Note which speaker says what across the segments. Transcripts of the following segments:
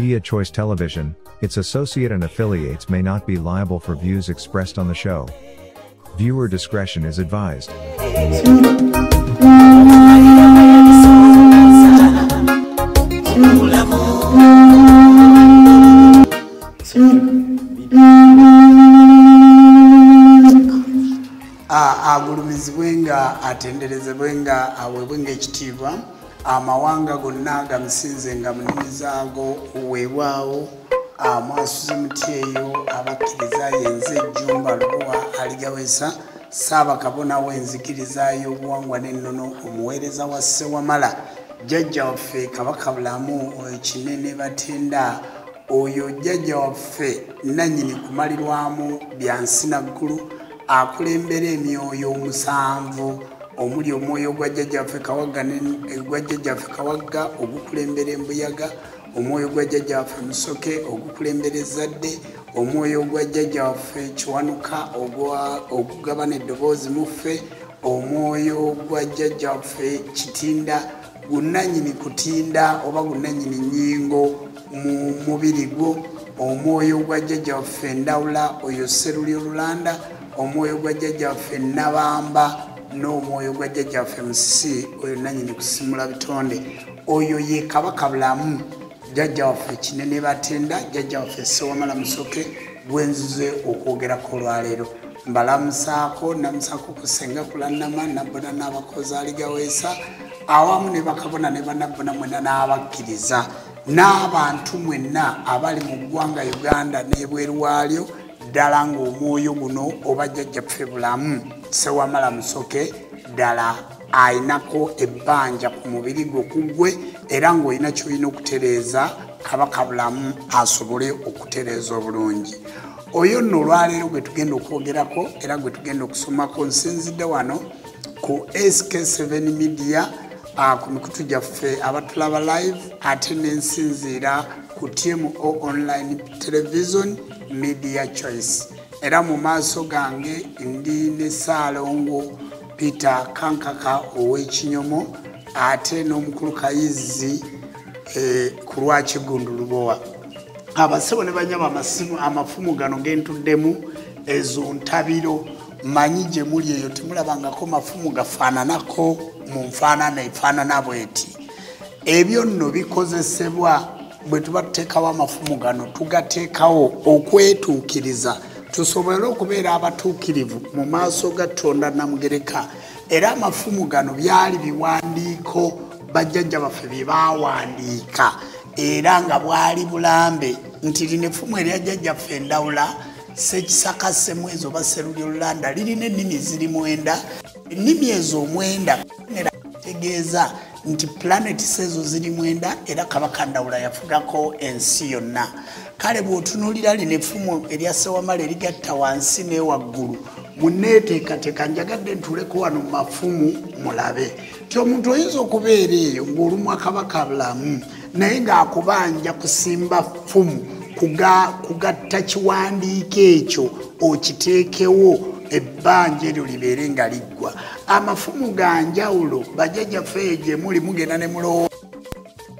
Speaker 1: Media Choice Television, its associate and affiliates may not be liable for views expressed on the show. Viewer discretion is advised.
Speaker 2: Ah, agulumizibwe nga atenderezebwe nga aweebwe ngaekitiibwa amawanga gonna gamusinze nga munimi zaago weebwawo mwasuze muti eyo abakkiriza yenze ejjumba lubuwa aligawesa saabakabona w'enzikiriza y'obuwangwa n'ennono omuweereza wa ssewamala. Jjajja waffe kabaka bulamu kinene batenda. Oyo jjajja waffe nannyini kumalirwamu byansi naggulu akulembera emyoyo omusanvu omuli omwoyo gwa jjajjaffe kawagga gwa jjajjaffe kawagga ogukulembera embuyaga omwoyo gwa jjajjaffe musoke ogukulembera ezadde omwoyo gwa jjajjaffe kiwanuka ogugabana eddoboozi muffe omwoyo gwa jjajjaffe kitinda gunanyini kutinda oba gunanyini nyingo mu mubiri gwo omwoyo gwa jjajjaffe endawula oyo seruli olulanda omwoyo gwa jjajjaffe nabamba n'omwoyo gwa jjajjaffe musisi oyo nanyini kusimula bitonde. Oyo ye kabaka bulamu jjajja waffe kinene batenda jjajja waffe sewamala musoke gwenzize okwogerako olwaleero. Mbalamusaako namusaako kusenga kulannama nabbona n'abakozi aligaweesa awamu ne bakabona ne banabbona mwena n'abakkiriza. N'abantu mwenna abali mu ggwanga uganda n'ebweru waalyo ddala ng'omwoyo guno oba jjajjaffe bulamu sewamala musoke ddala ayinako ebbanja ku mubiri gwe kuggwe era ng'olina kyolina okutereeza kabaka bulamu asobole okutereeza obulungi. Oyo nno olwaleero gwe tugenda okwogerako era gwe tugenda okusomako nsinzidde wano ku sk7 media ku mikutu gyaffe abatulaba live ate nensinziira ku tmo online television media choice. Era mu maaso gange ndi ne saalongo peter kankaka ow'ekinyomo ate n'omukulu kayizi eh, ku lwakigundu lubowa. Abasebo ne banyaba amafumu gano gentuddemu ezo ntabiro manyi gye muli eyo temulabangako mafumu gafaananako mu nfaanana efaanana bweti. Ebyo nno bikozesebwa bwe tuba tuteekawo amafumu gano tugateekawo okwetuukiriza. Tusobole okubeera abatuukirivu mu maaso ga tonda namugereka. Era amafumu gano byali biwandiiko bajjajja baffe bye baawandiika. Era nga bwali bulambe nti lino effumu erya jjajjaffe endawula sekisakasemu ezo oba seruli olulanda lirina ennimi ziri mwenda. Ennimi ezo omwenda tegeeza nti planets ezo ziri mwenda era kabaka ndawula yafugako ensi yonna. Kale bw'otunuulira lino effumu erya sewamala erigatta wansi newaggulu muneeteekateeka njagadde ntuleko wano mu mafumu mulabe. Ti omuntu oyinza okubeera eyo ng'olumu akabaka bulamu naye ng'akubanja kusimba ffumu kugatta kiwandiiko ekyo okiteekewo ebbanja eryo libeere nga liggwa. Amafumu ga njawulo bajjajjaffe eyo gye muli mugenda ne mulowooza.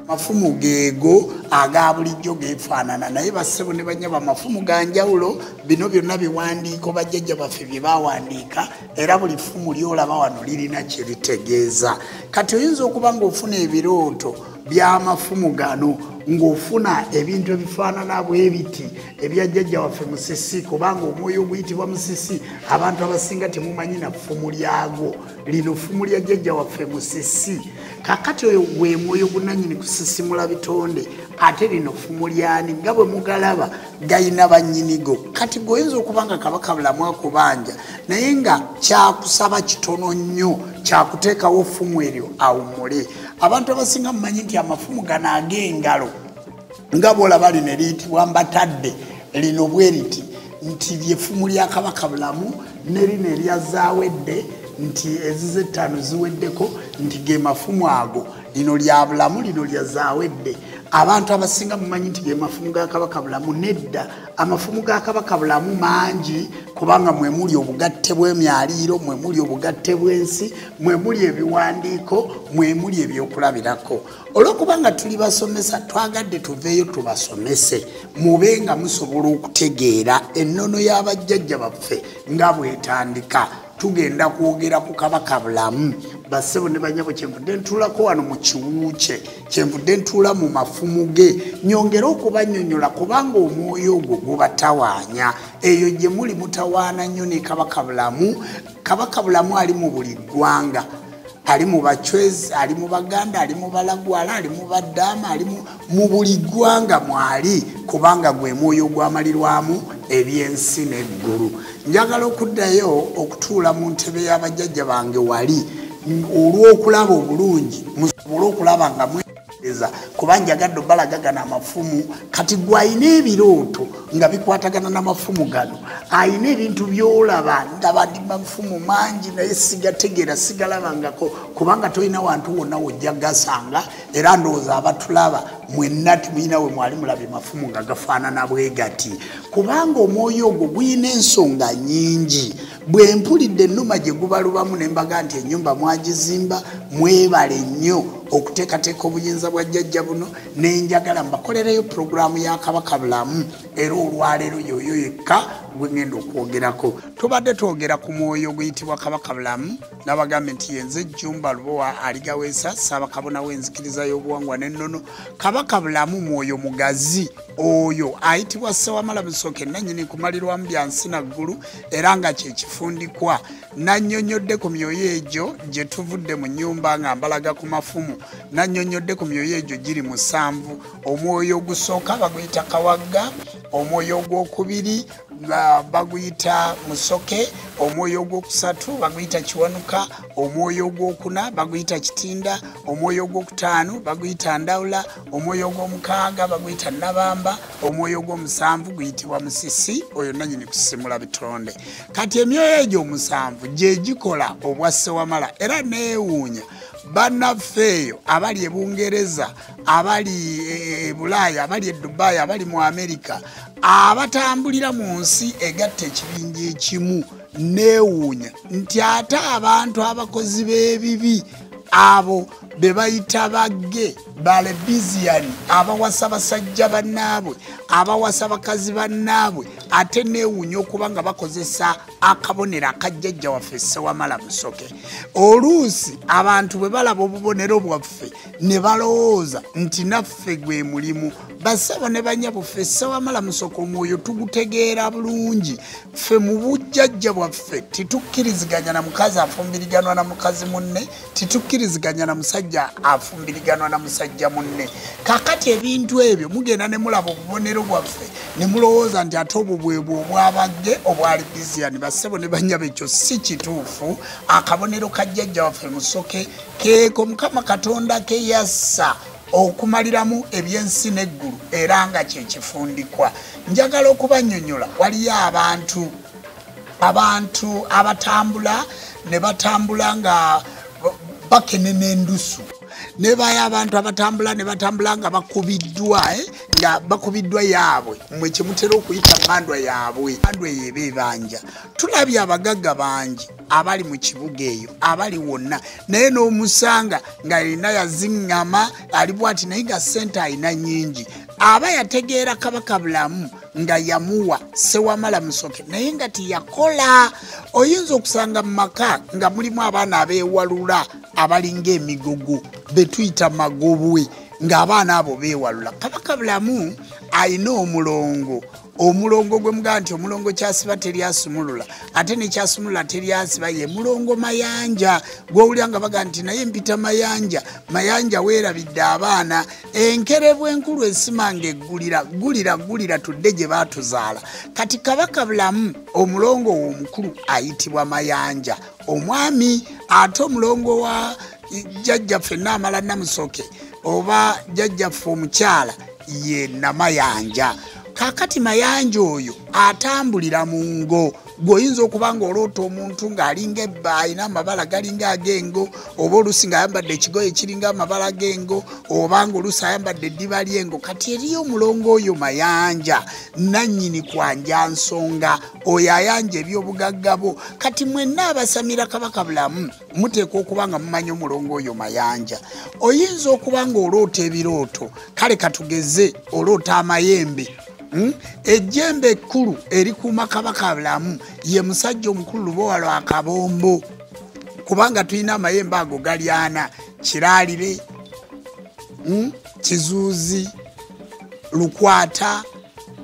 Speaker 2: Amafumu geego aga bulijjo geefaanana naye bassebo ne banyaba amafumu ga njawulo bino byonna biwandiiko bajjajja baffe bye bawandiika era buli ffumu lyolaba wano lirina kye litegeeza. Kati oyinza okuba ng'ofuna ebirooto by'amafumu gano ng'ofuna ebintu ebifaanana bwe biti ebyajjajja waffe musisi kubanga omwoyo oguyitibwa musisi abantu abasinga temumanyi na ffumu lyagwo. Lino ffumu lya jjajja waffe musisi. Kakati oyo gwe mwoyo gunanyini kusisimula bitonde ate lino ffumu lyani? Nga bwe mugalaba gayina bannyinigo kati gweoyinza okuba nga kabaka bulamu akubanja naye nga kyakusaba kitono nnyo kyakuteekawo ffumu eryo awumule abantu abasinga mumanyi nti amafumu gano ag'engalo nga bwolaba lino eriyitibwa mbatadde lino bwe riti nti lyefumu lya kabaka bulamu ne lino eryazaawedde nti ezize ettaano ziweddeko nti ge mafumu ago. Lino lya bulamu lino lyazaawedde abantu abasinga mumanyi nti gemafumu ga kabaka bulamu nedda. Amafumu ga kabaka bulamu mangi kubanga mwemuli obugatte bw'emyaliiro mwemuli obugatte bw'ensi mwemuli ebiwandiiko mwemuli ebyokulabirako. Olwokubanga tuli basomesa twagadde tuveeyo tubasomese mube nga musobola okutegeera ennono y'abajjajja baffe nga bwetandika tugenda kwogera ku kabaka bulamu. Basebo ne banyabo kyenvudde ntuulako wano mu kiwuukye kyenvudde ntuula mu mafumu ge. Nyongere okubanyonyola kubanga omwoyo ogwo gubatawaanya. Eyo gye muli mutawaana nnyo ne kabaka bulamu. Kabaka bulamu ali mu buli ggwanga. Ali mu bacwezi ali mu baganda ali mu balagwala ali mu badaama ali mu buli ggwanga mwali. Kubanga gwe mwoyo ogwamalirwamu ebyensi n'eggulu. Njagala okuddayo okutuula mu ntebe y'abajjajja bange wali olw'okulaba obulungi musobole okulaba nga mweeza kuba njagadde obalagagana amafumu kati gwe ayina ebirooto nga bikwatagana n'amafumu gano ayina ebintu byolaba ndaba ndi mafumu mangi naye sigategeera sigalabangako kubanga tolina wantu wonna wojja gasanga era ndowooza abatulaba mwenna timuyina we mwali mulabye mafumu nga gafaanana bwe gati. Kubanga omwoyo ogwo guyina ensonga nyingi bwe mpulidde ennuma gye gubalubamu ne mbaga nti ennyumba mwagizimba mwebale nnyo okuteekateeka obuyinza bwa jjajja buno nenjagala mbakolereyo puroguramu ya kabaka bulamu era olwaleero yoyo yekka gwegenda okwogerako. Tubadde twogera ku mwoyo oguyitibwa kabaka bulamu nabagambe nti yenze jjumba lubowa aligaweesa saabakabona w'enzikiriza y'obuwangwa n'ennono. Kabaka bulamu mwoyo mugazi oyo ayitibwa sewamala musoke nanyini kumalirwamu byansi naggulu era nga kyekifundikwa nannyonnyodde ku myoyo egyo gye tuvudde mu nnyumba nga mbalaga ku mafumu. Nannyonnyodde ku myoyo egyo giri musanvu. Omwoyo ogusooka baguyita kawagga omwoyo ogwokubiri baguyita musoke omwoyo ogwokusatu baguyita kiwanuka omwoyo ogwokuna baguyita kitinda omwoyo ogwokutaano baguyita ndawula omwoyo ogwomukaaga baguyita nabamba omwoyo ogwomusanvu guyitibwa musisi oyo nanyini kusisimula bitonde. Kati emyoyo egyo omusanvu gyegikola obwassewamala era neewuunya bannaffe eyo abali ebungereza abali e bulaaya abali e dubayi abali mu amerika abatambulira mu nsi egatta ekibinja ekimu neewuunya nti ate abantu abakozi b'ebibi abo be bayita bagge balebiziyani abawasa basajja bannaabwe abawasa bakazi bannaabwe ate neewuunya okuba nga bakozesa akabonero akajjajja waffe sewamala musoke oluusi abantu bwe balaba obubonero bwaffe ne balowooza nti naffe gwe mulimu basaba ne banyabo ffe sewamala musoke omwoyo tugutegeera bulungi. Ffe mu bujjajja bwaffe titukkiriziganya na mukazi afumbiriganwa na mukazi munne titukkiriziganya na musajja afumbiriganwa na musajja munne. Kakati ebintu ebyo mugenda ne mulaba obubonero bwaffe ne mulowooza nti ate obwo bwebwe obwabagge obwali biziyani bassebo ne banyaba ekyo si kituufu. Akabonero kajjajja waffe musoke keeko mukama katonda keyassa okumaliramu ebyensi neggulu era nga kyekifundikwa njagala okubanyonyola waliyo abantu abantu abatambula ne batambula nga bakenena endusu nebayo abantu abatambula ne batambula nga bakubiddwa eh? nga bakubiddwa yaabwe. Mwe kyemutera okuyita mandwa yaabwe. Mandwa eyo eba ebanja. Tulabye abagagga bangi abali mu kibuga eyo abali wonna. Naye n'omusanga ng'alina yaziŋŋama ali bwati naye nga sente alina nyingi aba yategeera kabaka bulamu nga yamuwa sewamala musoke naye nga tiyakola oyinza okusanga mu maka nga mulimu abaana abeewalula abalinga emigogo betuyita magobwe ng'abaana abo beewalula. Kabaka bulamu ayina omulongo omulongo gwe mugaa nti omulongo kyasiba teryasumulula ate nekyasumulula teryasiba ye mulongo mayanja. Gwowulira nga baga nti naye mpita mayanja. Mayanja weerabidde abaana. Enkerebwa enkulu esimanga eggulira gulira gulira tudde gye baatuzaala. Kati kabaka bulamu omulongo wo omukulu ayitibwa mayanja. Omwami ate omulongo wa jjajjaffe naamala namusoke oba jjajjaffe omukyala ye namayanja kakati mayanja oyo atambulira mu ngo gweoyinza okuba nga oloota omuntu ng'alinga ebba alina amabala galinga agengo oba oluusi ng'ayambadde ekigoye kiringa amabala gengo oba nga oluusi ayambadde eddiba lyengo kati eriyo omulongo oyo mayanja nannyini kwanja nsonga oyo ayanja ebyobugagga bo kati mwenna abasamira kabaka bulamu muteekwa okuba nga mumanyi omulongo oyo mayanja oyinza okuba nga oloota ebirooto kale katugeze oloota amayembe? Ejjembe ekkulu erikuuma kabaka bulamu ye musajja omukulu lubowa lwa kabombo kubanga tulina amayembe ago galyana kiraalire hmm? kizuuzi lukwata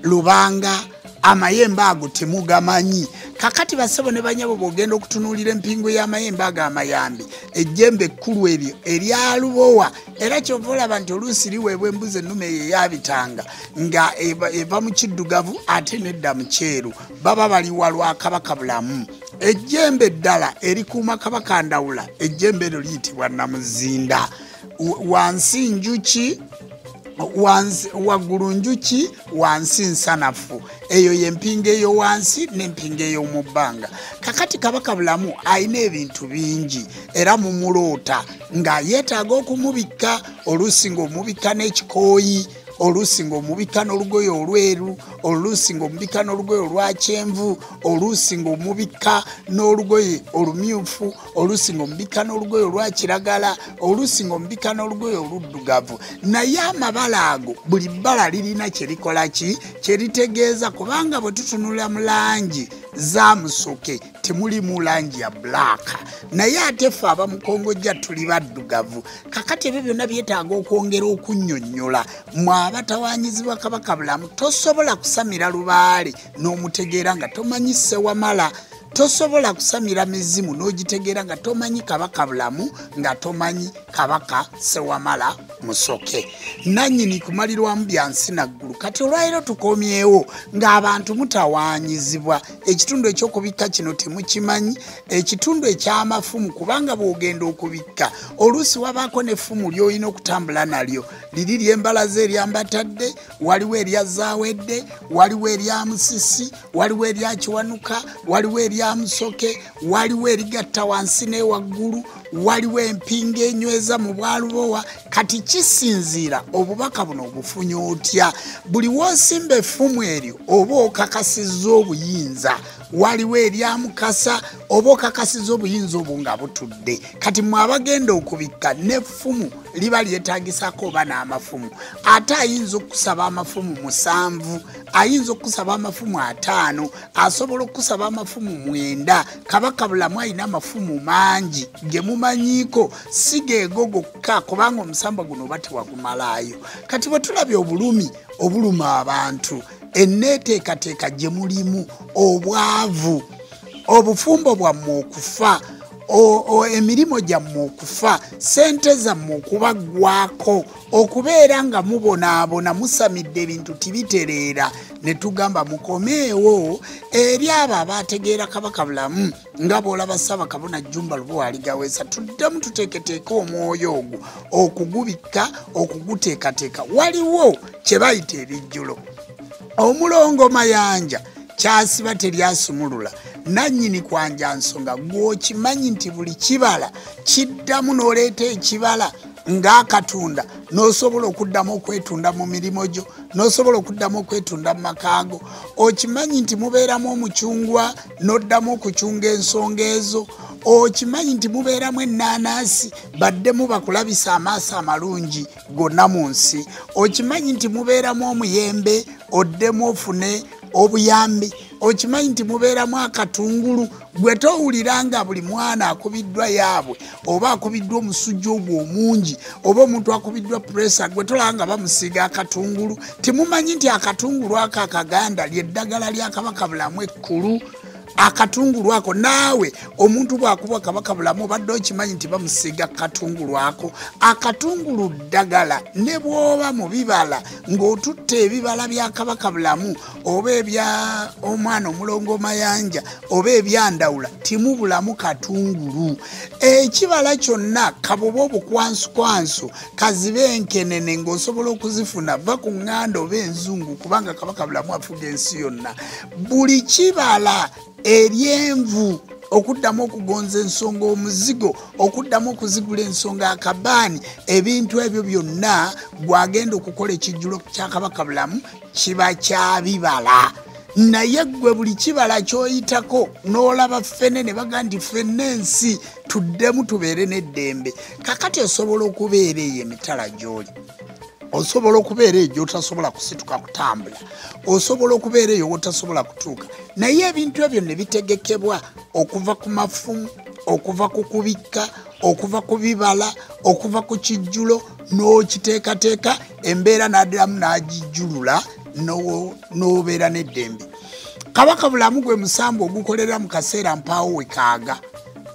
Speaker 2: lubanga amayembe ago temugamanyi. Kakati basebo ne banyabo bwogenda okutunuulira empingo y'amayembe ago amayambi ejjembe ekkulu eryo eryalubowa era kyova olaba nti oluusi liweebwa embuzi ennume eyo eyabitanga nga eva mu kiddugavu ate nedda mu kyeru baba baliwa lwa kabaka bulamu. Ejjembe eddala erikuuma kabaka ndawula ejjembe eryo liyitibwa namuzinda. Wansi njuki waggulu njuki wansi nsanafu. Eyo yempinga eyo wansi nempinga ey'omu bbanga kakati kabaka bulamu alina ebintu bingi era mumuloota nga yeetaaga okumubikka oluusi ngaomubikka n'ekikooyi oluusi ngaomubika n'olugoye olweru oluusi ngaomubika n'olugoye olwa kyenvu oluusi ngaomubika n'olugoye olumyufu oluusi ngaomubika n'olugoye olwa kiragala oluusi ngaomubika n'olugoye oluddugavu. Naye amabala ago buli bbala lirina kyerikola ki? Kyeritegeeza kubanga bwe tutunula mu langi zamusoke temuli mu langi ya bulaaka naye ate ffe abamukongojja tuli baddugavu. Kakati ebyo byonna byetaaga okwongera okunnyonnyola. Mwabatawanyizibwa kabaka bulamu tosobola kusamira lubaale n'omutegeera nga tomanyise wamala tosobola kusamira mizimu n'ogitegeera nga tomanyi kabaka bulamu nga tomanyi kabaka sewamala musoke. Nannyini kumalirwamu byansi naggulu kati olwaliro tukomyewo ng'abantu mutawanyizibwa ekitundu ekyokubikka kino temukimanyi ekitundu ekyamafumu kubanga bw'ogenda okubikka oluusi wabaako n'effumu ly'olina okutambula nalyo liri lyembalaza eryambatadde waliwo eryazaawedde waliwo eryamusisi waliwo eryakiwanuka waliwo eryamusoke waliwo erigatta wansi n'ewaggulu waliwo empinga enyweza mu bwalubowa kati kisinziira obubaka buno obufunye otya? Buli woosimba effumu eryo oba okakasizza obuyinza waliwo eryamukasa oba okakasizza obuyinza obwo nga butudde. Kati mwe abagenda okubikka n'effumu liba lyetagisako oba n'amafumu. Ate ayinza okusaba amafumu musanvu ayinza okusaba amafumu ataano asobola okusaba amafumu mwenda. Kabaka bulamu alina amafumu mangi gemumanyiiko si geego gokka kubanga omusamba guno oba tewagumalaayo kati bwe tulabye obulumi obuluma abantu enneeteekateeka gye mulimu obwavu obufumbo bwammwe okufa emirimu gyammwe okufa sente zammwe okubaggwako okubeera nga mubonaabona musamidde ebintu tibitereera ne tugamba mukomeewo eri abo abategeera kabaka bulamu nga bwolaba ssaabakabona jjumba lubowaaligaweesa tuddemu tuteeketeeke omwoyo ogwo okugubikka okuguteekateeka. Waliwo kye bayita ebijjulo omulongo mayanja kyasiba teryasumulula. Nannyini kwanja nsonga gwokimanyi nti buli kibala kiddamu n'oleeta ekibala ng'akatunda n'osobola okuddamu okwetunda mu mirimu gyo n'osobola okuddamu okwetunda mu makaago okimanyi nti mubeeramu omucungwa n'oddamu okucunga ensonga ezo okimanyi nti mubeeramu ennaanaasi baddemu bakulabisa amaaso amalungi gonna mu nsi okimanyi nti mubeeramu omuyembe oddemu ofune obuyambi okimanyi nti mubeeramu akatungulu gwe towulira nga buli mwana akubiddwa yaabwe oba akubiddwa omusujja ogwo omungi oba omuntu akubiddwa puresa gwe tolaba nga bamusiiga akatungulu timumanyi nti akatungulu ako akaganda lyeddagala lya kabaka bulamu ekkulu akatungulu ako. Naawe omuntu bwakubwa kabaka bulamu obadde okimanyi nti bamusiiga katungulu ako. Akatungulu ddagala ne bwoba mu bibala ng'otutta ebibala bya kabaka bulamu oba ebya omwana omulongo mayanja oba ebyandawula timubulamu katungulu. Ekibala kyonna kabuba obukwansukwansu kazibe enkenene ng'osobola okuzifuna va ku ŋŋanda oba enzungu kubanga kabaka bulamu afuga ensi yonna. Buli kibala eryenvu okuddamu okugonza ensonga omuzigo okuddamu okuzigula ensonga akabaani ebintu ebyo byonna gwagenda okukola ekijjulo kyakabaka bulamu kiba kyabibala naye gwe buli kibala kyoyitako n'olaba ffene ne baga nti ffenna ensi tuddemu tubeere n'eddembe. Kakati osobola okubeera eyo emitala gy'oli osobola okubeera eyo gyotasobola kusituka kutambula osobola okubeera eyo wotasobola kutuuka. Naye ebintu ebyo ne bitegekebwa okuva ku mafumu okuva ku kubikka okuva ku bibala okuva ku kijjulo n'okiteekateeka embeera n'addiramu n'agijjulula n'obeera n'eddembe. Kabaka bulamu gwe musambu ogukolera mu kaseera mpaawo wekaaga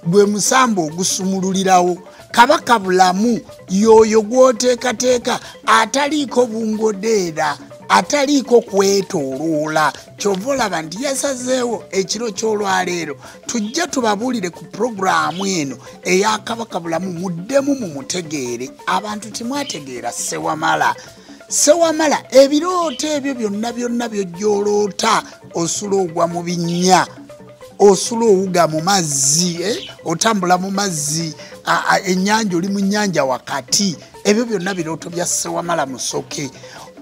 Speaker 2: gwe musambu ogusumululirawo kabaka bulamu yoyo gwoteekateeka ataliiko bungodeera ataliiko kwetooloola. Kyova olaba nti yasazeewo ekiro ky'olwaleero. Tujja tubabuulire ku puroguraamu eno eya kabaka bulamu muddemu mu mutegeere. Abantu timwategeera sewamala. Sewamala ebirooto ebyo byonna byonna byojyoloota osula ogwa mu binnya osula owuga mu mazzi eh? otambula mu mazzi ennyanja oli mu nnyanja wakati ebyo byonna birooto bya sewamala musoke.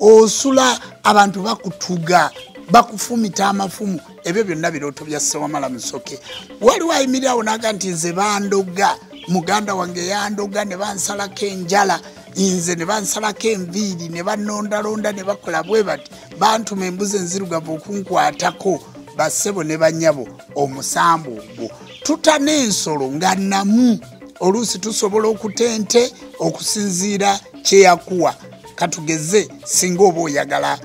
Speaker 2: Osula abantu bakutuga bakufumita amafumu ebyo byonna birooto bya sewamala musoke. Waliwo ayimirirawo naga nti nze bandoga muganda wange yandoga ne bansalako enjala nze ne bansalako enviiri ne banondalonda ne bakola bwe bati bantuma embuzi enzirugavu okunkwatako bassebo ne banyabo omusambu ogwo. Tuta n'ensolo nga namu oluusi tusobola okutente okusinziira kyeyakuwa katugeze singa oba oyagala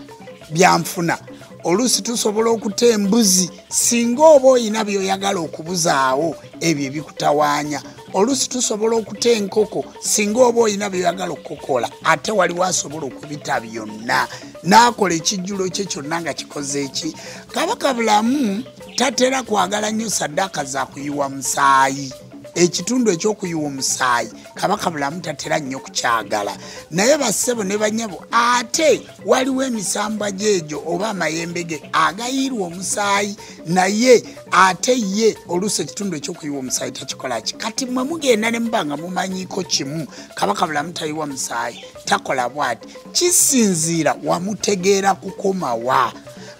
Speaker 2: byanfuna. Oluusi tusobola okuta embuzi singa oba oyina byoyagala okubuzaawo ebyo ebikutawaanya. Oluusi tusobola okuta enkoko singa oba oyina byoyagala okukokola ate waliwo asobola okubita byonna. N'akola ekijjulo kye kyonna nga kikoze eki kabaka bulamu tatera kwagala nnyo saddaaka za kuyiwa musaayi ekitundu ekyokuyiwa omusaayi kabaka bulamu tatera nnyo kukyagala. Naye bassebo ne banyabo ate waliwo emisambwa gyegyo oba amayembe ge agayiirwa omusaayi naye ate ye oluusi ekitundu ekyokuyiwa omusaayi takikolaki kati mwe mugenda ne muba nga mumanyiiko kimu kabaka bulamu tayiwa musaayi takola bwati. Kisinziira wamutegeera kukomawa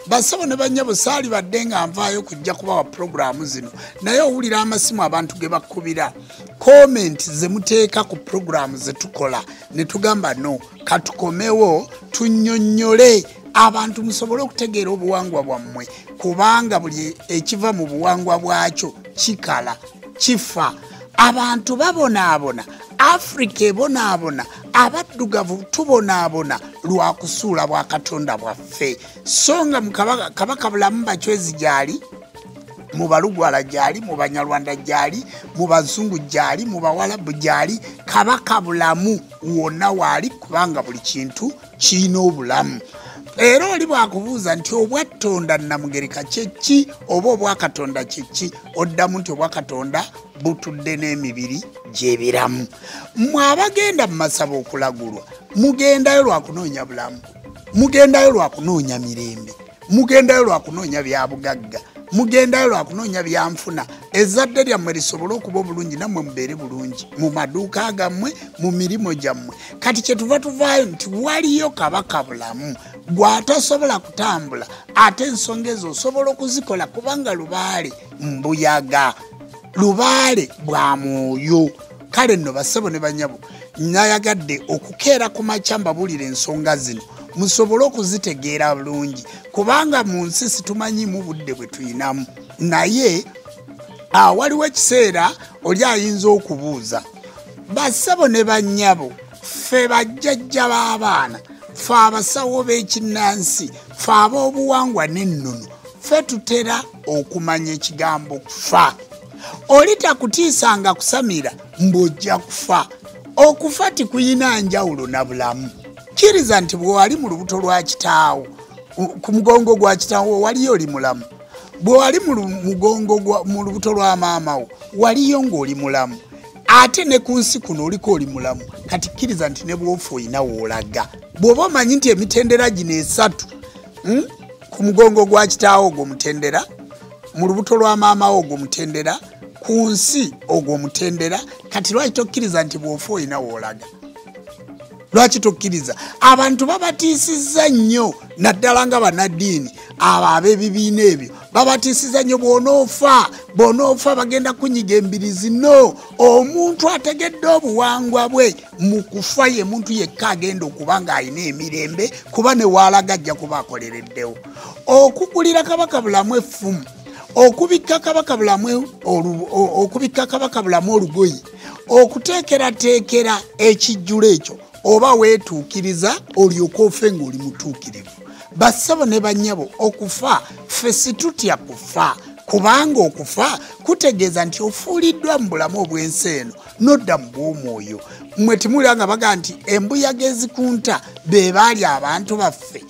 Speaker 2: basabo ne banyabo saali badde nga nvaayo kujja kubawa puroguramu zino. Naye owulira amasimu abantu ge bakubira komenti zemuteeka ku puroguramu zetukola ne tugamba no katukomewo tunnyonnyole. Abantu musobole okutegeera obuwangwa bwammwe kubanga buli ekiva mu buwangwa bwakyo kikala kifa. Abantu babonaabona afurika ebonaabona abaddugavu tubonaabona lwakusuula bwa katonda bwaffe. So nga kabaka bulamu bacwezi gyali mu balugwala gyali mu banyarwanda gyali mu bazungu gyali mu bawalabu gyali kabaka bulamu wonna waali kubanga buli kintu kirina obulamu era oli bwakubuuza nti obwatonda namugereka kyeki oba obwakatonda kyeki oddamu nti obwakatonda butudde n'emibiri gyebiramu. Mwe abagenda mu masaba okulagulwa mugendayo lwakunoonya bulamu mugendayo lwakunoonya mirembe mugendayo lwakunoonya byabugagga mugendayo lwakunoonya byanfuna ezzadde lyammwe lisobole okuba obulungi nammwe mubeere bulungi mu maduuka gammwe mu mirimu gyammwe. Kati kyetuva tuvaayo nti waliyo kabaka bulamu gw'atasobola kutambula ate ensonga ezo osobola okuzikola kubanga lubaale mbuyaga. Lubaale bwa mwoyo. Kale nno bassebo ne banyabo nayagadde okukeera ku makya mbabuulira ensonga zino. Musobole okuzitegeera bulungi kubanga mu nsi situmanyimu budde bwe tuyinamu. Naye waliwo ekiseera oli ayinza okubuuza. Bassebo ne bannyabo ffe bajjajja b'abaana ffe abasawo b'ekinnansi ffe ab'obuwangwa n'ennono ffe tutera okumanya ekigambo kufa oli takutiisanga kusamira mbw'ojja kufa okufa tikuyina njawulo na bulamu. Kkiriza nti bwe wali mu lubuto lwa kitaawo ku mugongo gwa kitaawo waliyo oli mulamu. Bwe wali mu lubuto lwa maamawo waliyo ng'oli mulamu ate ne ku nsi kuno oliko oli mulamu. Kati kkiriza nti ne bwofa olina woolaga bw'oba omanyi nti emitendera gino esatu hmm? ku mugongo gwa kitaawo ogwo mutendera mu lubuto lwa maamawo ogwo mutendera ku nsi ogwo mutendera. Kati lwaki tokkiriza nti bw'ofa olina woolaga lwaki tokkiriza? Abantu babatiisizza nnyo naddala nga bannaddiini abo ab'ebibiina ebyo. Babatiisiza nnyo bw'onoofa bw'onoofa bagenda kunyiga embirizi no omuntu ategedde obuwangwa bwe mu kufa ye muntu yekka agenda okuba ng'alina emirembe kuba ne waalaga ajja kuba akolereddewo. Okugulira kabaka bulamu effumu okubikka kabaka bulamu okubikka kabaka bulamu olugoyi okuteekerateekera ekijjulo ekyo oba weetuukiriza olyoka ofe ng'oli mutuukirivu. Bassabo ne bannyabo okufa ffe situtya kufa kubanga okufa kutegeeza nti ofuuliddwa mu bulamu obw'ensi eno nodda mu bw'omwoyo. Mmwe timulira nga baga nti embuyaga ezikunta be baali abantu baffe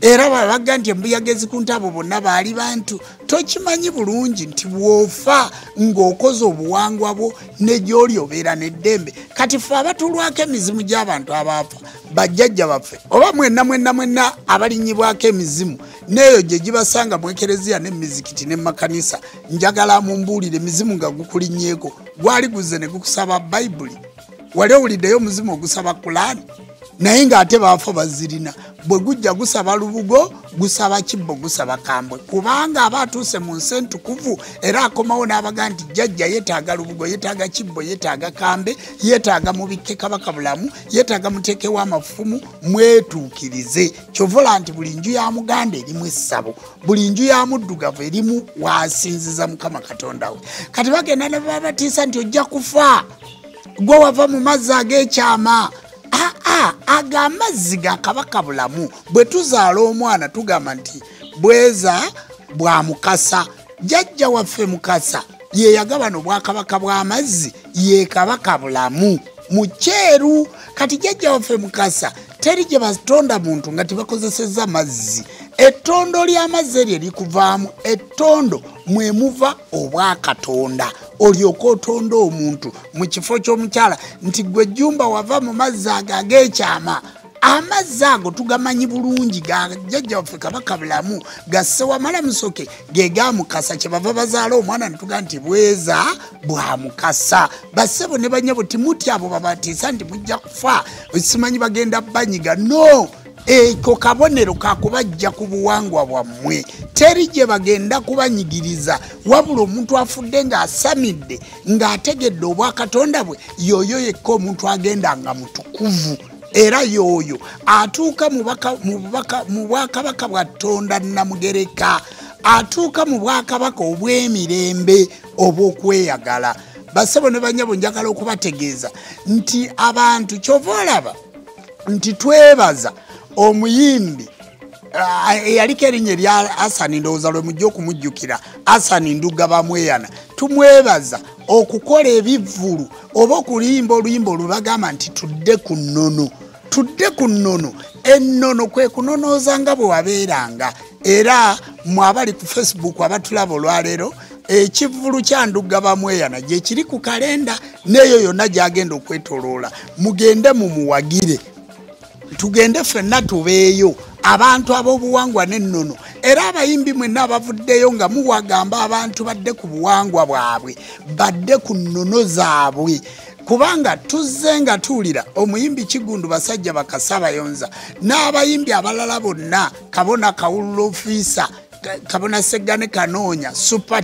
Speaker 2: era babaga nti embuyaga ezikunta abo bonna baali bantu tokimanyi bulungi nti bwofa ng'okoze obuwangwa bwo ne gy'oli obeera n'eddembe. Kati ffe abatulwako emizimu gy'abantu abaafa bajjajja baffe oba mwenna mwenna mwenna abalinyibwako emizimu neeyo gye gibasanga mu ekereziya n'emizikiti n'emakanisa njagala mumbuulire emizimu nga gukulinnyeeko gwali guze ne gukusaba bayibuli wali owuliddeyo omuzimu ogusaba kulaani naye ng'ate baafa bazirina. Bwe gujja gusaba lubugo gusaba kibbo gusaba kambwe. Kubanga aba atuuse mu nsi entukuvu era akomawo n'abaga nti jjajja yeetaaga lubugo yeetaaga kibbo yeetaaga kambe yeetaaga mubikke kabaka bulamu yeetaaga muteekewo amafumu mwetuukirize. Kyovola nti buli nju ya muganda erimu essabo buli nju ya muddugavu erimu waasinziza mukama katonda we. Kati bagenda ne babatiisa nti ojja kufa gwe wava mu mazzi ag'ekyama aa ago amazzi ga kabaka bulamu. Bwe tuzaala omwana tugamba nti bweza bwa mukasa jjajja waffe mukasa. Ye yagabana obwakabaka bw'amazzi ye kabaka bulamu. Mu kyeru kati jjajja waffe mukasa teri gye batonda muntu nga tebakozeseza mazzi. Ettondo ly'amazzi eryo likuvaamu ettondo mwemuva obwakatonda olyoka otonda omuntu mu kifo ky'omukyala nti gwe jjumba wava mu mazzi ago ag'ekyama amazzi ago tugamanyi bulungi gajjajja waffe kabaka bulamu gasse wamala musoke ge gamukasa kyebava bazaala omwana netugaa nti bweza bwamukasa bassebo ne banyabo timutya abo babatiisa nti mujja kufa. Simanyi bagenda banyiga. No eko kabonero kakubajja ku buwangwa bwammwe. Teri gye bagenda kubanyigiriza. Wabula omuntu afudde ng'asamidde ng'ategedde obwakatonda bwe yoyo yekka omuntu agenda nga mutukuvu. Era y'oyo atuuka mu bwakabaka bwa tonda namugereka atuuka mu bwakabaka obw'emirembe obw'okweyagala basebo ne banyabo njagala okubategeeza nti abantu kyova olaba nti twebaza omuyimbi eyaliko erinnya erya asani ndowooza lwe mujja okumujjukira asani nduga bamweyana. Tumwebaza okukola ebivvulu oba okuyimba oluyimba olwebagamba nti tudde ku nnono tudde ku nnono. Ennono kwe kunonooza nga bwe wabeeranga. Era mwabali ku facebook abatulaba olwaleero ekivvulu kyanduga bamweyana gyekiri ku kalenda neeyo yonna gyagenda okwetoloola. Mugende mumuwagire tugende ffenna tubeeyo. Abantu ab'obuwangwa n'ennono era abayimbi mwenna abavuddeyo nga muwagamba abantu badde ku buwangwa bwabwe badde ku nnono zaabwe. Kubanga tuzze nga tuwulira omuyimbi kigundu basajja bakasa bayonza n'abayimbi abalala bonna kabona kawulula ofiisa kabona seggane kanoonya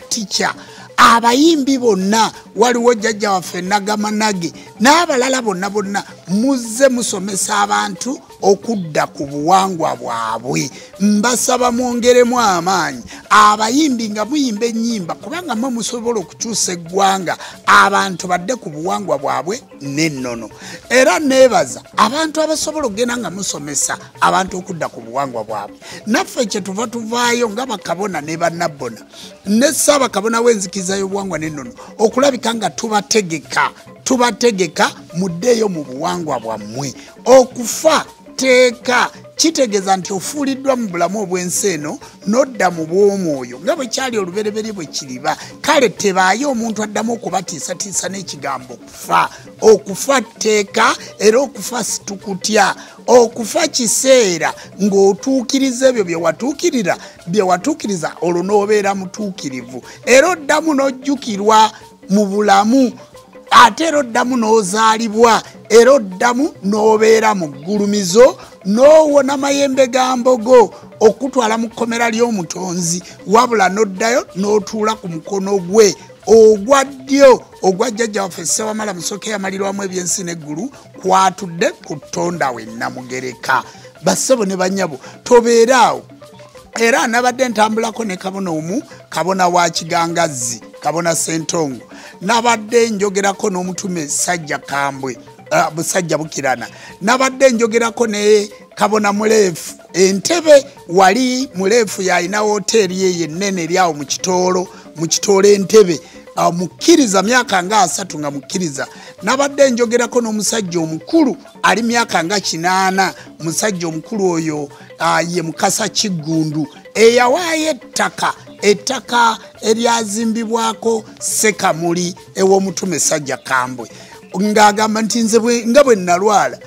Speaker 2: teacher abayimbi bonna waliwo jjajja waffe nagamanage n'abalala bonna bonna muzze musomesa abantu okudda ku buwangwa bwabwe. Mbasaba mwongeremu amaanyi. Abayimbi nga muyimba ennyimba kubanga mwe musobola okukyusa eggwanga abantu badde ku buwangwa bwabwe n'ennono. Era neebaza abantu abasobola okgenda nga musomesa abantu okudda ku buwangwa bwabwe. Naffe kyetuva tuvaayo nga bakabona ne bannabbona ne saabakabona w'enzikiriza y'obuwangwa n'ennono okulabika nga tubategeka tubategeka muddeeyo mu buwangwa bwammwe. Okufa teeka. Kitegeeza nti ofuuliddwa mu bulamu obw'ensi eno n'odda mu bw'omwoyo nga bwe kyali olubereberye bwe kiriba. Kale tebaayo omuntu addamu okubatiisatiisa n'ekigambo okufa. Okufa tteeka era okufa situkutya okufa kiseera ng'otuukiriza ebyo bye watuukirira bye watuukiriza olwo n'obeera mutuukirivu. Era oddamu n'ojjukirwa mu bulamu ate era oddamu n'ozaalibwa era oddamu n'obeera mu ggulumizo n'owona mayembe ga mbogo okutwala mu kkomera ly'omutonzi wabula n'oddayo n'otuula ku mukono gwe. Ogwa ddyo ogwa jjajja waffe sewamala musooka eyamalirwamu ebyensi n'eggulu kwatudde ku ttonda we namugereka. Bassebo ne bannyabo tobeere awo era nabadde ntambulako ne kabona omu kabona wa kigangazzi kabona sentongo. Nabadde njogerako n'omutume sajja kambwe uh, busajja bukirana. Nabadde njogerako ne kabona muleefu. Entebe wali muleefu yalina woteeri ye yennene eryawo mu kitoolo mu kitoolo entebe uh, mukkiriza myaka nga asatu nga mukkiriza nabadde njogerako n'omusajja omukulu ali myaka nga kinaana. Musajja omukulu oyo ye mukasa kiggundu eyawaayo ettaka ettaka eryazimbibwako sekamuli ew'omutume sajja kambwe. Ng'agamba nti nze nga bwe nalwala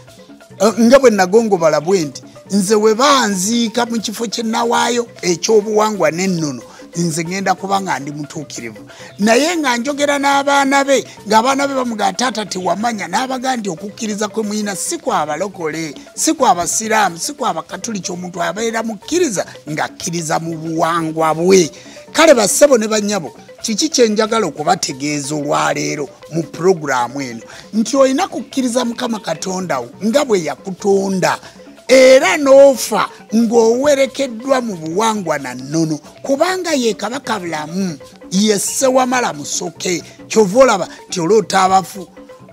Speaker 2: nga bwe nagongobala bwe nti nze we banziika mu kifo kye nawaayo ekyobuwangwa n'ennono nze ngenda kuba nga ndi mutuukirivu. Naye nga njogera n'abaana be ng'abaana be bamuga taata tewamanya n'abaga nti okukkiriza kwe muyina si kwabalokole si kwabasiraamu si kwabakatuliki omuntu abeera mukkiriza ng'akkiriza mu buwangwa bwe. Kale bassebo ne bannyabo kiki kyenjagala okubategeeza olwaleero mu puroguraamu eno? Nti olina kukkiriza mukama katonda wo nga bwe yakutonda era n'ofa ng'owerekeddwa mu buwangwa na nnono. Kubanga ye kabaka bulamu ye ssewamala musoke kyova olaba nti oloota abafu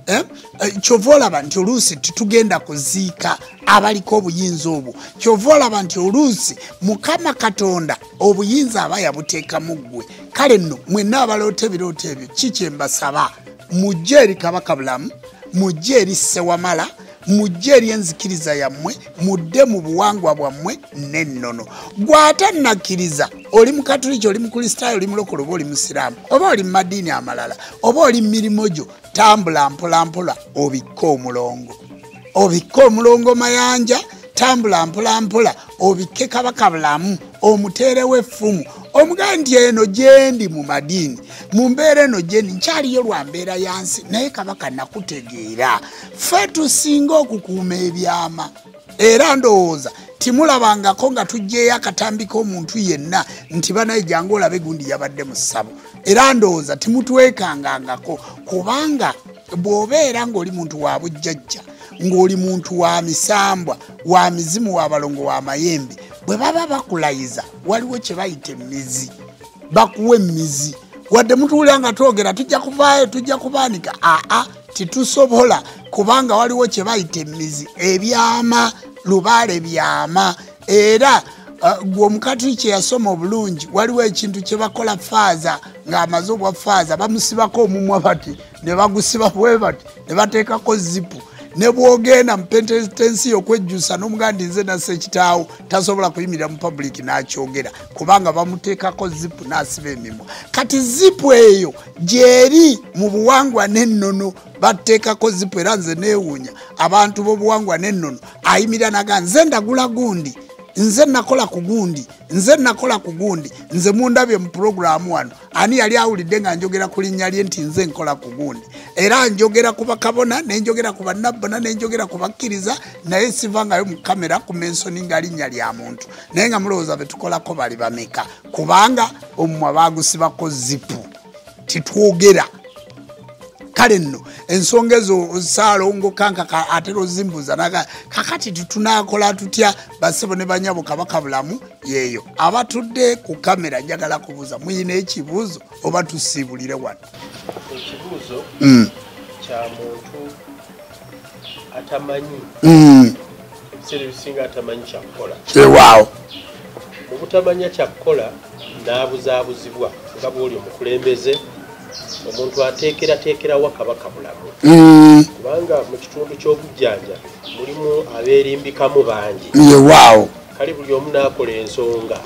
Speaker 2: eh? Eh, kyova olaba nti oluusi titugenda kuziika abaliko obuyinza obwo. Kyova olaba nti oluusi mukama katonda obuyinza aba yabuteekamu ggwe. Kale nno mwenna abaloota ebirooto ebyo kikyembasaba mujje eri kabaka bulamu mujje eri ssewamala mujje eri enzikiriza yammwe mudde mu buwangwa bwammwe n'ennono. Gw'ate nakkiriza oli mukatuliki oli mukristaayo oli mulokole oba oli musiraamu oba oli mumadiini amalala oba oli mumirimu gyo tambula mpolampola obikke omulongo. Obikke omulongo mayanja tambula mpolampola obikke kabaka bulamu omuteerewo effumu omugaa nti eno gyendi mu madiini mu mbeera eno gyendi nkyaliyo lwa mbeera yansi naye kabaka nakutegeera. Ffe tusinga okukuuma ebyama era ndowooza timulabangako nga tugjeyo akatambi k'omuntu yenna nti banaye jangu olabe gundi yabadde mu ssabo. Era ndowooza timutwekangangako kubanga bw'obeera ng'oli muntu wa bujjajja ng'oli muntu wa misambwa wa mizimu wa balongo wa mayembe bwe baba bakulayiza waliwo kye bayita emizi bakuwa emizi. Wadde mutuwulira nga twogera tujja kuvaayo tujja kubaanika. Aa titusobola kubanga waliwo kye bayita emizi. Ebyama lubaale byama. Era uh, gwe omukatuliki yasoma obulungi waliwo ekintu kye bakola faaza ng'amaze obwa faaza bamusibako omumwa bati ne bagusiba bwe bati ne bateekako zipu ne bwogenda mu pentensi okwejjusa n'omugandi nze nassa ekitaawo tasobola kuyimirira mu public n'akyogera kubanga bamuteekako zipu n'asiba emimwa. Kati zipu eyo gyeri mu buwangwa n'ennono bateekako zipu era nze neewuunya. Abantu b'obuwangwa n'ennono ayimirira naga nze ndagula gundi nze nakola ku gundi nze nakola ku gundi nze mundabye mu puroguramu wano. Ani yali awulidde nga njogera ku linnya lye nti nze nkola ku gundi? Era njogera ku bakabona nenjogera ku bannabbona nenjogera ku bakkiriza naye sivangayo mu kamera ku mensoni nga linnya lya muntu. Naye nga mulowooza betukolako bali bameka? Kubanga omumwa bagusibako zipu titwogera kale nno ensonga ezo saalongokankaka atera ozimbuza naga kakati tutunakola tutya? Basebo ne banyabo kabaka bulamu yeeyo. Abatudde ku kamera njagala kubuuza muyina ekibuuzo oba tusiibulire wano?
Speaker 3: Ekibuuzo
Speaker 2: Mm,
Speaker 3: kya muntu atamanyi
Speaker 2: mm,
Speaker 3: ebiseera ebisinga atamanyi kyakukola
Speaker 2: ewaawo
Speaker 3: mu butamanya kyakukola n'abuzaabuzibwa nga bw'oli omukulembeze omuntu ateekerateekerawo kabaka bulamu.
Speaker 2: Mm,
Speaker 3: kubanga mu kitundu ky'obujjanja mulimu abeerimbikamu bangi.
Speaker 2: Ye waawo
Speaker 3: kale buli omu n'akola ensonga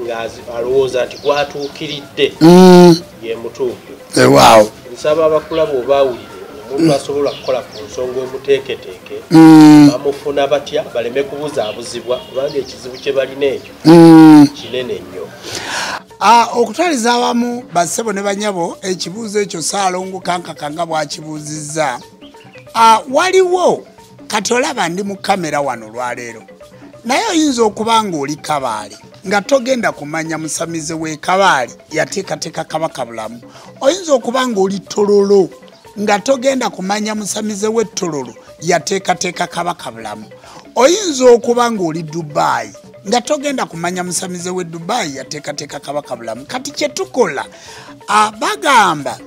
Speaker 3: ng'azi- alowooza nti gwatuukiridde.
Speaker 2: Mm,
Speaker 3: ye mutuufu.
Speaker 2: Ye waawo
Speaker 3: nsaba abakulaba obaawulire omuntu asobola kukola ku nsonga emuteeketeeke
Speaker 2: Mm,
Speaker 3: bamufuna batya baleme kubuzaabuzibwa kubanga ekizibu kye balina ekyo kinene nnyo
Speaker 2: okutwaliza awamu bassebo ne banyabo ekibuuzo ekyo saalongo kankaka nga bwakibuuzizza. Ah, waliwo kati olaba ndi mu kamera wano olwaleero. Naye oyinza okuba ng'oli kabaale nga togenda kumanya musamize w'e kabaale yateekateeka kabaka bulamu. Oyinza okuba ng'oli tololo nga togenda kumanya musamize w'ettololo yateekateeka kabaka bulamu. Oyinza okuba ng'oli dubaayi nga togenda kumanya musamize w'e dubaayi yateekateeka kabaka bulamu. Kati kye tukola ah, bagamba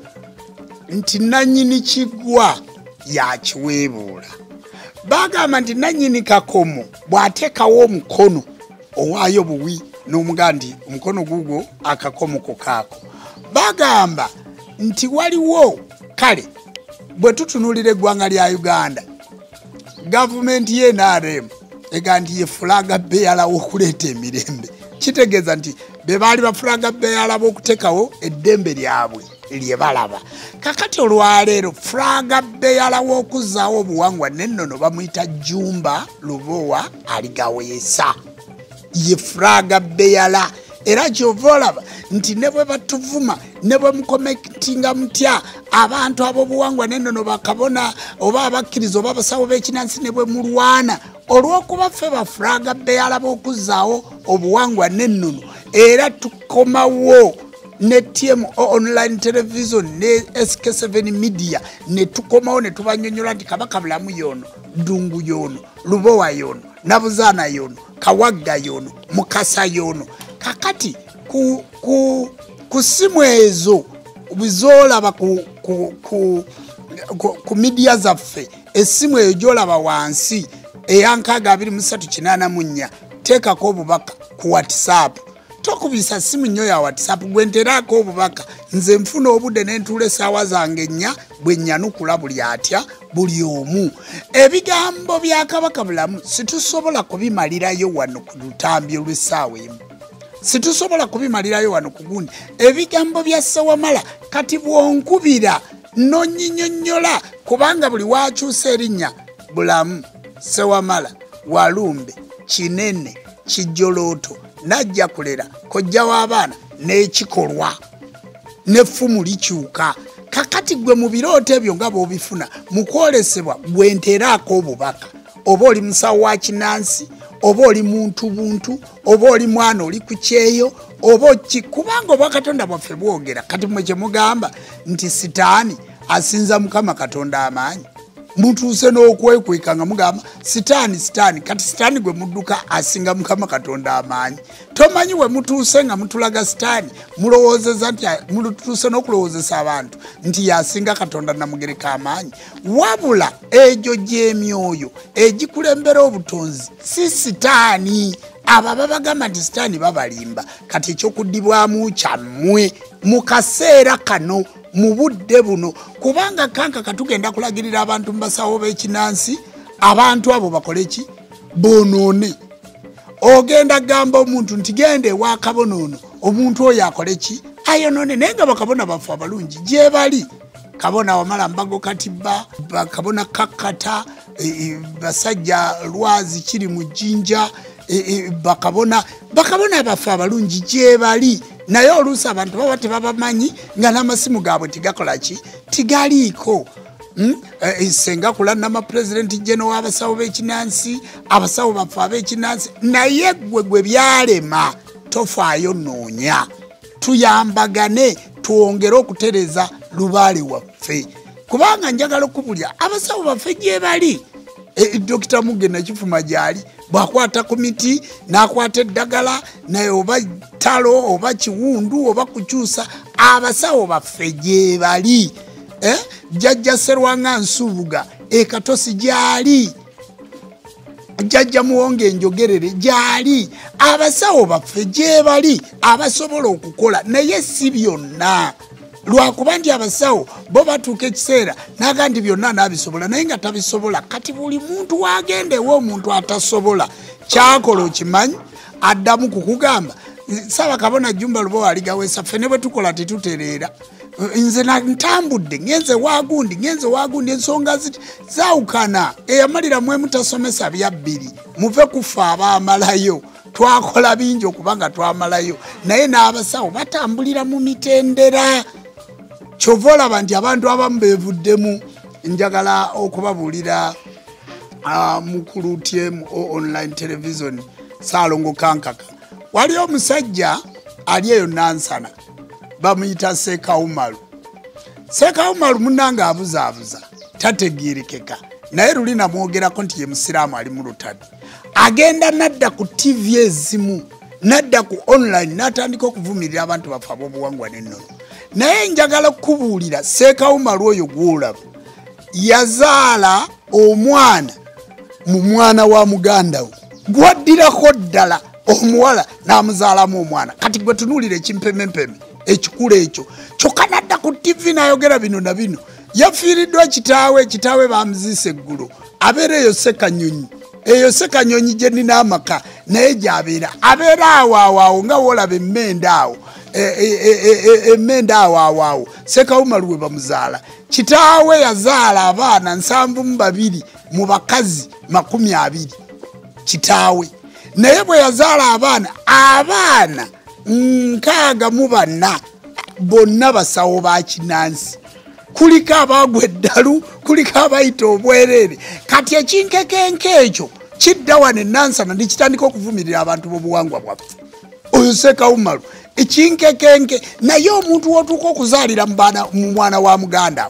Speaker 2: nti nanyini kigwa yakiweebuula. Bagamba nti nanyini kakomo bw'ateekawo omukono owaayo buwi n'omuga nti omukono gugwo akakomo ko kaako. Bagamba nti waliwo kale bwe tutunuulira eggwanga lya uganda gavumenti ye nrm ega nti ye fulaga beyala w'okuleeta emirembe. Kitegeeza nti be baali bafulaga beyala b'okuteekawo eddembe lyabwe lye balaba. Kakati olwaleero fulaga beyala w'okuzzaawo obuwangwa nennono bamuyita jumba lubowa aligaweesa. Ye fulaga beyala era kyova olaba nti ne bwe batuvuma ne bwe mukomekitinga mutya abantu ab'obuwangwa nennono bakabona oba abakkiriza oba abasawo b'ekinansi ne bwe mulwana. Olw'okuba ffe bafulaga beyala b'okuzzaawo obuwangwa nennono era tukomawo ne tm online television ne sk7 media ne tukomawo ne tubanyonyola nti kabaka bulamu yono ddungu yono lubowa yono nabuzaana yono kawagga yono mukasa yono kakati ku, ku, ku simu ezo zolaba ku, ku, ku, ku, ku midiya zaffe. Essimu eyo gyolaba wansi eyankaaga 284 teekako obubaka ku whatsapp. Tokubisa simu nnyo ya whatsapp gwe nteraako obubaka. Nze nfuna obudde nentuula essaawa zange nnya bwe nnyanukula buli atya buli omu. Ebigambo bya kabaka bulamu situsobola kubimalirayo wano ku lutambi olw'essaawa emu situsobola kubimalirayo wano ku gundi. Ebigambo bya sewamala kati bwonkubira nonyinyonnyola kubanga buli wakyusa erinnya bulamu. Sewamala walumbe kinene kijolooto najja kulera kojja w'abaana n'ekikolwa n'effumu likyuka. Kakati gwe mu birooto ebyo nga bw'obifuna mu kwolesebwa bwe nteraako obubaka oba oli musawo wa kinansi oba oli muntu buntu oba oli mwana oli ku kyeyo oba ki kubanga obwa katonda bwaffe bwogera kati mwe kye mugamba nti sitaani asinza mukama katonda amaanyi mutuuse n'okwekweka nga mugamba sitaani sitaani kati sitaani gwe mudduka asinga mukama katonda amaanyi. Tomanyi we mutuuse nga mutulaga sitaani mulowoozeza nti mutuuse n'okulowoozesa abantu nti yasinga katonda namugereka amaanyi. Wabula egyo gy'emyoyo egikulembera obutonzi si sitaani. Abo ababagamba nti sitaani babalimba kati ekyokuddibwamu kyammwe mu kaseera kano mu budde buno. Kubanga kanka katugenda kulagirira abantu mu basawo b'ekinansi abantu abo bakole ki? Bonoone. Ogenda gamba omuntu nti genda ewa kabona ono omuntu oyo akole ki? Ayonoone. Naye nga bakabona baffe abalungi gye bali. Kabona wamala mbago katibba bakabona kakkata e, e, basajja lwazi kiri mu jjinja bakabona bakabona baffe abalungi gye bali. Naye oluusi abantu baba tebabamanyi nga n'amasimu gaabwe tigakola ki? Tigaliiko Mm? Eh, senga kula namapulezidenti jeno w'abasawo b'ekinansi abasawo baffe ab'ekinansi naye gwe gwe byalema tofaayo noonya. Tuyambagane twongere okutereza lubaale waffe. Kubanga njagala okubulya abasawo baffe gye bali. e, dokita muge nakifuma gyali bwakwata ku miti n'akwata eddagala naye oba talo oba kiwundu oba kukyusa abasawo baffe gye bali. Eh? jjajja serwanga nsubuga ekatosi gyali. Jjajja muwonga enjogerere gyali. Abasawo baffe gye bali abasobola okukola naye si byonna lwakuba nti abasawo bo batuuka ekiseera naga nti byonna nabisobola naye nga tabisobola kati buli muntu wagenda ewa omuntu atasobola kyakola okimanyi addamu kukugamba saba kabona jumba lubo aligawesa ffe ne bwe tukola tetutereera nze ntambudde ngenze wagundi ngenze wagundi ensonga ziti zawukana eyamaliramu emutasomesa byabbiri muve kufa abaamalayo twakola bingi okuba nga twamalayo naye n'abasawo batambulira mu mitendera kyova olaba nti abantu abamu bevuddemu njagala okubabuulira uh, mukulu tm online television saalongo kankaka. Wali omusajja ali eyo nansana bamuyita sekawumalu sekawumalu munanga abuzaabuza tategerekeka naye luli namwogerako nti ye musiraamu ali mu lutadi. Agenda nadda ku tv ezimu nadda ku online natandika okuvumirira abantu bafe ab'obuwangwa nennono naye njagala kukubuulira sekawumalu oyo gwolaba yazaala omwana mu mwana wa muganda we. Gwaddirako ddala omuwala n'amuzaalamu omwana. Kati gwe tunuulira ekimpemempeme ekikulu ekyo kyokka nadda ku tivi n'ayogera bino na bino. Yafiiriddwa kitaawe kitaawe bamuziisa eggulu abeera eyo sekanyonyi eyo sekanyonyi gye nina amaka naye gyabeera. Abeera awo awo awo nga woolaba emmende awo emmende awo awo awo. Sekawumalu we bamuzaala. Kitaawe yazaala abaana nsanvu mu babiri mu bakazi makumi abiri. Kitaawe. Naye bwe yazaala abaana abaana nkaaga mu banna bonna basawo ba kinansi. Kuliko abagwa eddalu kuliko abayita obwereere. Kati ekinkekenke ekyo kidda wano enansana nekitandika okuvumirira abantu b'obuwangwa bwaffe. Oyo sekawumalu ekinkekenke naye omuntu wotuuka okuzaalira mu mwana wa muganda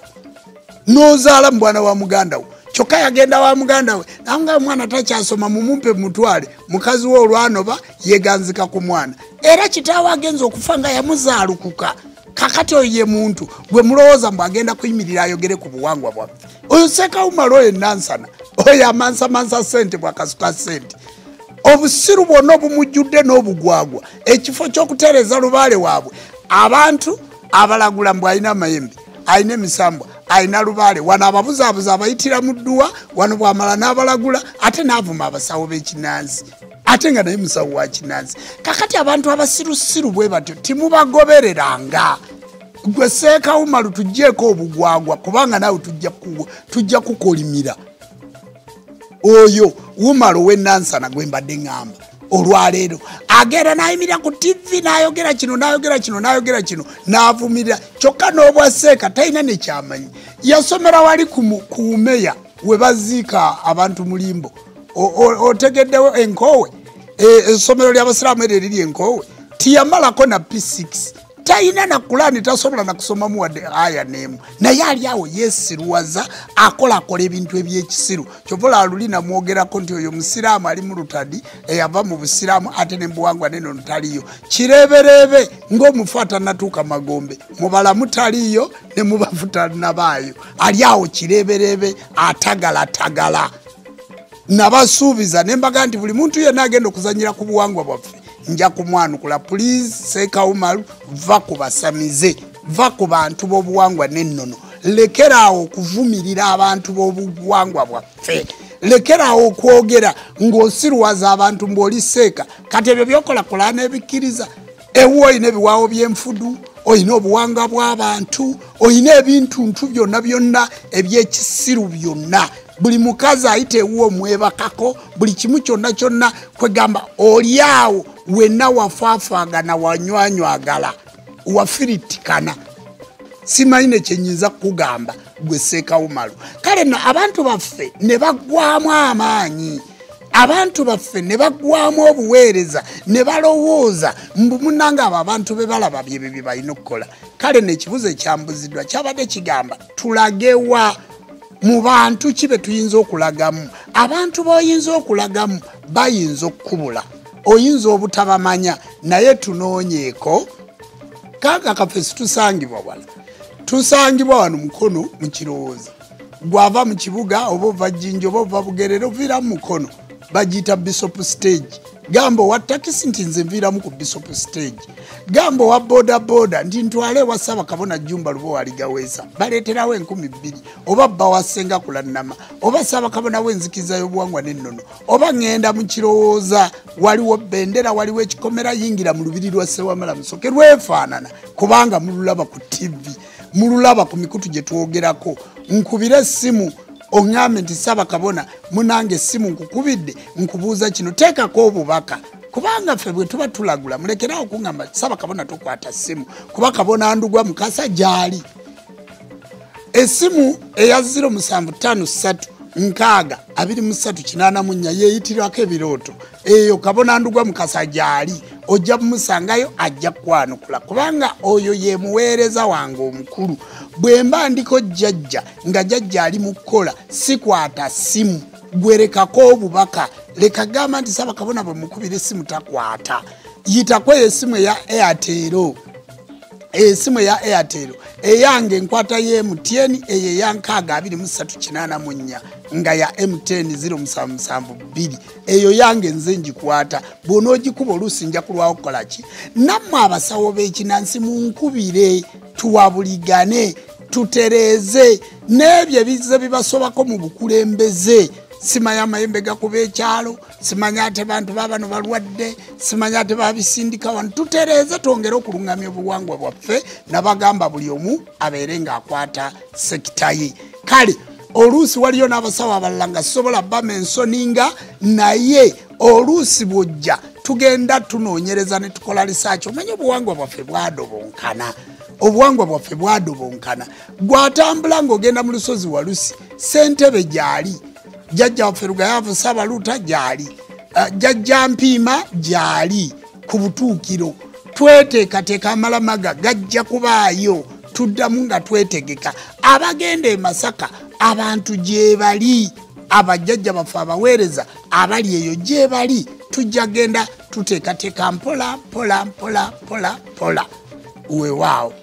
Speaker 2: nozaala mu mwana wa muganda we kyokka yagenda wa muganda we nanga omwana takyasoma mumumpe mutwale mukazi we olwanoba yeganzika ku mwana. Era kitaawe agenza okufa nga yamuzaalukuka kakati oyo ye muntu gwe mulowooza mbu agenda kuyimirira ayogere ku buwangwa bwaffe oyo sekawumala oyo enansana oyo amansamansa sente bwakasuka sente obusiru bwonna obumujjudde n'obugwagwa ekifo ky'okutereeza lubaale waabwe. Abantu abalagula mbu alina amayembe alina emisambwa alina lubaale wano ababuzaabuza abayitira mu dduwa wano bwamala n'abalagula ate n'avuma abasawo b'ekinansi ate nga naye musawo wa kinansi. Kakati abantu abasirusiru bwe batyo timubagobereranga. Gwe seekawumalu tugjeeko obugwagwa kubanga naawe tujja kukolimira oyo wumala ow'enansana gwe mbadde ŋŋamba. Olwaleero agenda nayimirira ku tivi nayogera kino nayogera kino nayogera kino navumirira kyokka n'obwaseeka talina nekyamanyi yasomera wali ku meya we baziika abantu mulimbo otegeddewo enkoowe essomero lyabasiraamu eryo eriri enkoowe tiyamalako na p6 talina nakulani tasobola nakusomamu wadde aya nemu. Naye ali awo yesiruwaza akolakola ebintu ebyekisiru. Kyovola aluli namwogerako nti oyo musiraamu ali mu lutadi eyava mu busiraamu ate nemubuwangwa neno taliyo kireebereebe ngaomufu atanatuuka magombe. Mubalamu taliyo nemubafu tanabaayo ali awo kireebereebe atagalatagala. Nabasuubiza nembaga nti buli muntu yenna agenda okuzanyira ku buwangwa bwaffe nja kumwanukula. Please sekawumalu va ku basamize va ku bantu b'obuwangwa nennono. Lekeraawo okuvumirira abantu b'obuwangwa bwaffe. Lekeraawo okwogera ng'osiruwaza abantu mbw'oli seeka. Kati ebyo byokolakola n'ebikkiriza. Ewu olina ebiwaawo by'enfudu olina obuwanga bw'abantu olina ebintuntu byonna byonna ebyekisiru byonna. Buli mukazi ayita ewu omwebakako buli kimu kyonna kyonna kwegamba oli awo wenna wafaafaagana wanywanywagala wafiritikana simanyi nekyenyinza kukugamba gwe seekawumalu kale no abantu baffe ne baggwamu amaanyi. Abantu baffe ne baggwamu obuweereza ne balowooza mbu munanga abo abantu be balaba byebyo bye balina okukola. Kale nekibuzo ekyambuziddwa kyabadde kigamba tulagewa mu bantu ki be tuyinza okulagamu? Abantu b'oyinza okulagamu bayinza okukubula oyinza obutabamanya naye tunoonyeeko. Kaaga kaffe situsangibwa wala tusangibwa wano mukono mu kirowooza gwava mu kibuga oba ova jjinja oba ova bugerere oviiramu mukono bagiyita bishop stage gamba owa takisi nti nze nviiramu ku bishop stage. Gamba owa boda boda nti ntwale ewa ssaabakabona jumba luba waligaweesa baleeterawo enkumi bbiri. Oba bawasenga kulannama oba ssaabakabona w'enzikiriza y'obuwangwa n'ennono oba ŋŋenda mu kirowooza waliwo bendera waliwo ekikomera yingira mu lubiri lwa sewamala musoke lwefaanana kubanga mululaba ku tivi mululaba ku mikutu gye twogerako. Nkubira essimu oŋŋambe nti ssaabakabona munange essimu nkukubidde nkubuuza kino teekako obubaka. Kubanga ffe bwe tuba tulagula mulekerawo kuŋŋamba ssaabakabona tokwata ssimu kuba kabona ndugwa mukasa gy'ali. Essimu eya 0753 nkaaga 2384 yeeyitirwako ebirooto. Eyo kabona ndugwa mukasa gy'ali ojja mumusangayo ajja kwanukula kubanga oyo ye muweereza wange omukulu. Bwe mba ndiko jjajja nga jjajja ali mu kukola sikwata simu gwerekako obubaka leka gamba nti saba kabona bwe mukubira essimu takwata. Yitako eyo essimu eya airtero esimu eya airtel eyange enkwata ye mtn eyo eyankaaga 2384 nga ya mtn 0772 eyo yange nze ngikwata. Bwonoogikuba oluusi nja kulwawo kukolaki nammwe abasawo b'ekinansi munkubire tuwabuligane tutereeze n'ebyo ebize bibasobako mu bukulembeze simanyi amayembe gakuba ekyalo simanyi ate bantu babano balwadde simanyi ate babisindika wano tutereeze twongere okuluŋgamya obuwangwa bwaffe nabagamba buli omu abeere ng'akwata sekita ye. Kale oluusi waliyo n'abasawo abalala nga sisobola bama ensoni nga naye oluusi bwojja tugenda tunoonyereza ne tukola lisaaki omanye obuwangwa bwaffe bwadobonkana obuwangwa bwaffe bwadobonkana. Gwatambula ng'ogenda mu lusozi walusi sentebe gyali jjajja waffe lugayaavu saabaluuta gyali. Jjajja mpiima gyali ku butuukiro. Tweteekateeka amalamaga gajja kubaayo. Tuddamu nga twetegeka. Abagenda e masaka abantu gye bali. Abajjajja baffe abaweereza abali eyo gye bali. Tujja genda tuteekateeka mpola mpola mpola mpola mpola. Weewaawo